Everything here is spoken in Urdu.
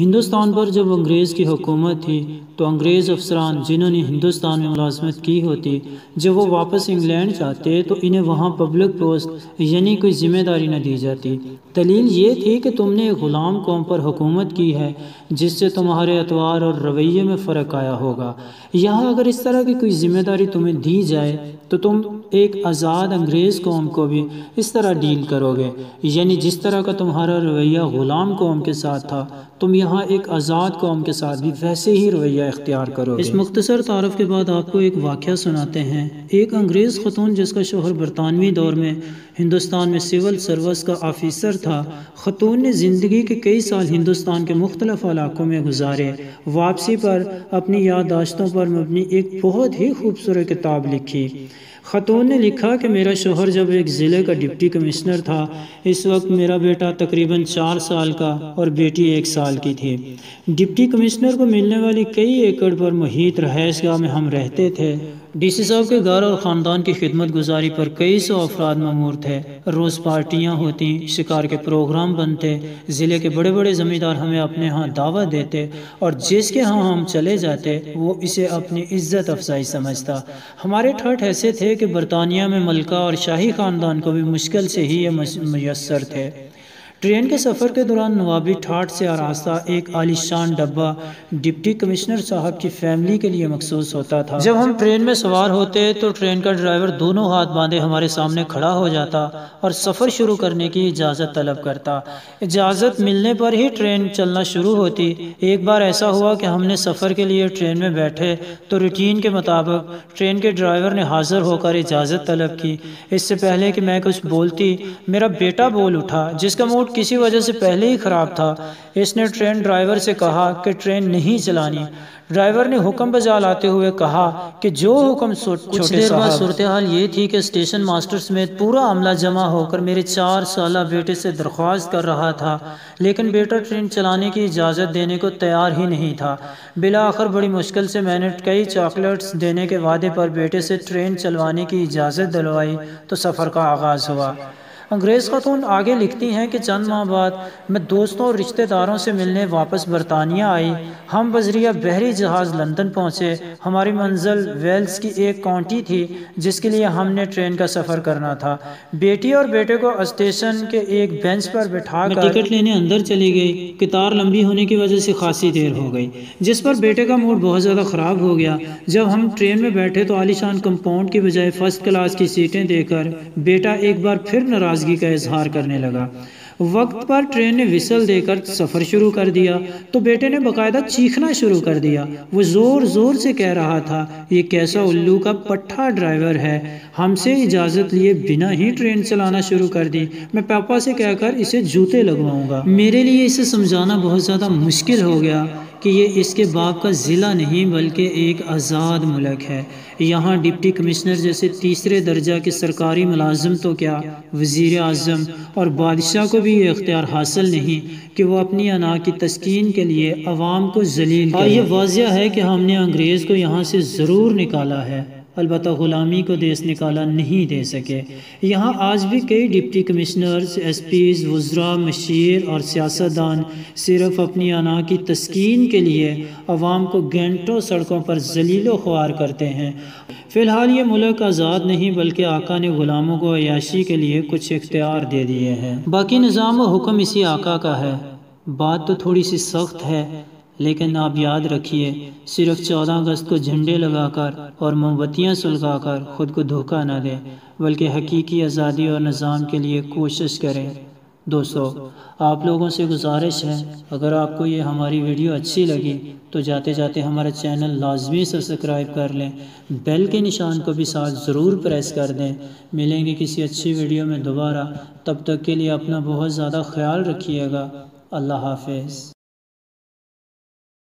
ہندوستان پر جب انگریز کی حکومت تھی تو انگریز افسران جنہوں نے ہندوستان میں ملازمت کی ہوتی، جب وہ واپس انگلینڈ جاتے تو انہیں وہاں پبلک پوسٹ یعنی کوئی ذمہ داری نہ دی جاتی۔ دلیل یہ تھی کہ تم نے غلام قوم پر حکومت کی ہے، جس سے تمہارے اتوار اور رویے میں فرق آیا ہوگا۔ یہاں اگر اس طرح کی کوئی ذمہ داری تمہیں دی جائے تو تم ایک آزاد انگریز قوم کو بھی اس طرح ڈیل کرو گے۔ یعنی جس طرح کا تمہارا رویہ غلام قوم کے ساتھ تھا، تم یہاں ایک آزاد قوم کے ساتھ بھی ویسے ہی رویہ اختیار کرو اس مختصر تعارف کے بعد آپ کو ایک واقعہ سناتے ہیں۔ ایک انگریز خاتون جس کا شوہر برطانوی دور میں ہندوستان میں سول سروس کا آفیسر تھا خاتون نے زندگی کے کئی سال ہندوستان کے مختلف علاقوں میں گزارے۔ واپسی پر اپنی یادداشتوں پر مبنی ایک بہت ہی خوبصورت کتاب لکھی۔ خاتون نے لکھا کہ میرا شوہر جب ایک ضلع کا ڈپٹی کمشنر تھا، اس وقت میرا بیٹا تقریباً چار سال کا اور بیٹی ایک سال کی تھی۔ ڈپٹی کمشنر کو ملنے والی کئی ایکڑ پر محیط رہائش گاہ میں ہم رہتے تھے۔ ڈی سی صاحب کے گھر اور خاندان کی خدمت گزاری پر کئی سو افراد معمور تھے۔ روز پارٹیاں ہوتی شکار کے پروگرام بنتے، ضلع کے بڑے بڑے زمیندار ہمیں اپنے ہاں دعوت دیتے اور جس کے ہاں ہم چلے جاتے، وہ اسے اپنی عزت افزائی سمجھتا۔ ہمارے ٹھٹ ایسے تھے کہ برطانیہ میں ملکہ اور شاہی خاندان کو بھی مشکل سے ہی یہ میسر تھے۔ ٹرین کے سفر کے دوران نوابی ٹھاٹ سے آراستہ ایک عالی شان ڈبہ ڈپٹی کمشنر صاحب کی فیملی کے لیے مخصوص ہوتا تھا۔ جب ہم ٹرین میں سوار ہوتے تو ٹرین کا ڈرائیور دونوں ہاتھ باندھے ہمارے سامنے کھڑا ہو جاتا اور سفر شروع کرنے کی اجازت طلب کرتا۔ اجازت ملنے پر ہی ٹرین چلنا شروع ہوتی۔ ایک بار ایسا ہوا کہ ہم نے سفر کے لیے ٹرین میں بیٹھے تو روٹین کے مطابق ٹرین کے ڈرائیور نے حاضر ہو کر اجازت طلب کی۔ اس سے پہلے کہ میں کچھ بولتی، میرا بیٹا بول اٹھا، جس کا موڈ کسی وجہ سے پہلے ہی خراب تھا۔ اس نے ٹرین ڈرائیور سے کہا کہ ٹرین نہیں چلانی۔ ڈرائیور نے حکم بجا لاتے ہوئے کہا کہ جو حکم کچھ دیر بعد صورتحال یہ تھی کہ اسٹیشن ماسٹر سمیت پورا عملہ جمع ہو کر میرے چار سالہ بیٹے سے درخواست کر رہا تھا لیکن بیٹا ٹرین چلانے کی اجازت دینے کو تیار ہی نہیں تھا۔ بلاخر بڑی مشکل سے میں نے کئی چاکلیٹس دینے کے وعدے پر بیٹے سے ٹرین چلوانے کی اجازت دلوائی تو سفر کا آغاز ہوا۔ انگریز خاتون آگے لکھتی ہیں کہ چند ماہ بعد میں دوستوں اور رشتہ داروں سے ملنے واپس برطانیہ آئی۔ ہم بذریعہ بحری جہاز لندن پہنچے۔ ہماری منزل ویلز کی ایک کانٹی تھی جس کے لیے ہم نے ٹرین کا سفر کرنا تھا۔ بیٹی اور بیٹے کو اسٹیشن کے ایک بینچ پر بٹھا کر ٹکٹ لینے اندر چلی گئی۔ کتار لمبی ہونے کی وجہ سے خاصی دیر ہو گئی جس پر بیٹے کا موڈ بہت زیادہ خراب ہو گیا۔ جب ہم ٹرین میں بیٹھے تو عالی شان کمپاؤنڈ کی بجائے فرسٹ کلاس کی سیٹیں دے کر بیٹا ایک بار پھر ناراض ناراضگی کا اظہار کرنے لگا۔ وقت پر ٹرین نے وسل دے کر سفر شروع کر دیا۔ تو بیٹے نے باقاعدہ چیخنا شروع کر دیا۔ وہ زور زور سے کہہ رہا تھا، یہ کیسا الو کا پٹھا ڈرائیور ہے؟ ہم سے اجازت لیے بنا ہی ٹرین چلانا شروع کر دی میں پاپا سے کہہ کر اسے جوتے لگواؤں گا۔ میرے لیے اسے سمجھانا بہت زیادہ مشکل ہو گیا۔ کہ یہ اس کے باپ کا ضلع نہیں بلکہ ایک آزاد ملک ہے۔ یہاں ڈپٹی کمشنر جیسے تیسرے درجہ کے سرکاری ملازم تو کیا؟ وزیر اعظم اور بادشاہ کو بھی یہ اختیار حاصل نہیں کہ وہ اپنی انا کی تسکین کے لیے عوام کو ذلیل اور یہ واضح ہے کہ ہم نے انگریز کو یہاں سے ضرور نکالا ہے۔ البتہ غلامی کو دیس نکالا نہیں دے سکے۔ یہاں آج بھی کئی ڈپٹی کمشنرز، ایس پیز، وزراء، مشیر اور سیاستدان صرف اپنی انا کی تسکین کے لیے عوام کو گھنٹوں سڑکوں پر ذلیل و خوار کرتے ہیں۔ فی الحال یہ ملک آزاد نہیں، بلکہ آقا نے غلاموں کو عیاشی کے لیے کچھ اختیار دے دیے ہیں۔ باقی نظام و حکم اسی آقا کا ہے۔ بات تو تھوڑی سی سخت ہے۔ لیکن آپ یاد رکھیے، صرف چودہ اگست کو جھنڈے لگا کر اور موم بتیاں سلگا کر خود کو دھوکہ نہ دیں، بلکہ حقیقی آزادی اور نظام کے لیے کوشش کریں۔ دوستو، آپ لوگوں سے گزارش ہے، اگر آپ کو یہ ہماری ویڈیو اچھی لگی تو جاتے جاتے ہمارا چینل لازمی سبسکرائب کر لیں۔ بیل کے نشان کو بھی ساتھ ضرور پریس کر دیں۔ ملیں گے کسی اچھی ویڈیو میں دوبارہ۔ تب تک کے لیے اپنا بہت زیادہ خیال رکھیے گا۔ اللہ حافظ۔